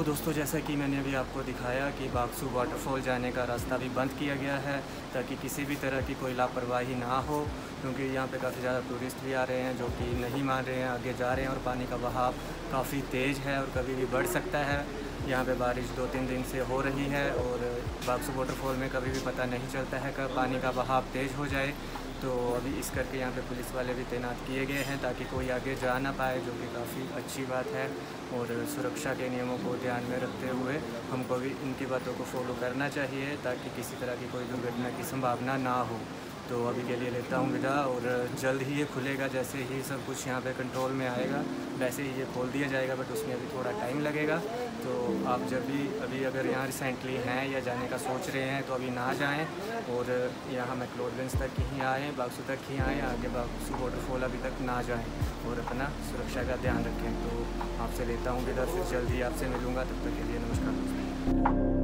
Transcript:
तो दोस्तों, जैसा कि मैंने अभी आपको दिखाया कि बागसू वाटरफॉल जाने का रास्ता भी बंद किया गया है, ताकि किसी भी तरह की कोई लापरवाही ना हो, क्योंकि यहाँ पे काफ़ी ज़्यादा टूरिस्ट भी आ रहे हैं, जो कि नहीं मान रहे हैं, आगे जा रहे हैं, और पानी का बहाव काफ़ी तेज़ है और कभी भी बढ़ सकता है। यहाँ पे बारिश दो तीन दिन से हो रही है और बागसू वाटरफॉल में कभी भी पता नहीं चलता है कब पानी का बहाव तेज़ हो जाए। तो अभी इस करके यहाँ पे पुलिस वाले भी तैनात किए गए हैं ताकि कोई आगे जा ना पाए, जो कि काफ़ी अच्छी बात है। और सुरक्षा के नियमों को ध्यान में रखते हुए हमको भी इनकी बातों को फॉलो करना चाहिए ताकि किसी तरह की कोई दुर्घटना की संभावना ना हो। तो अभी के लिए लेता हूँ विदा और जल्द ही ये खुलेगा जैसे ही सब कुछ यहाँ पे कंट्रोल में आएगा। वैसे ही ये खोल दिया जाएगा बट उसमें अभी थोड़ा टाइम लगेगा। तो आप जब भी अभी अगर यहाँ रिसेंटली हैं या जाने का सोच रहे हैं तो अभी ना जाएँ और यहाँ मैकलोडगंज तक ही आएँ, बागसू तक ही आएँ, आगे बागसू वाटरफॉल अभी तक ना जाएँ और अपना सुरक्षा का ध्यान रखें। तो आपसे लेता हूँ विदा, फिर जल्द ही आपसे मिलूँगा। तब तक के लिए नमस्कार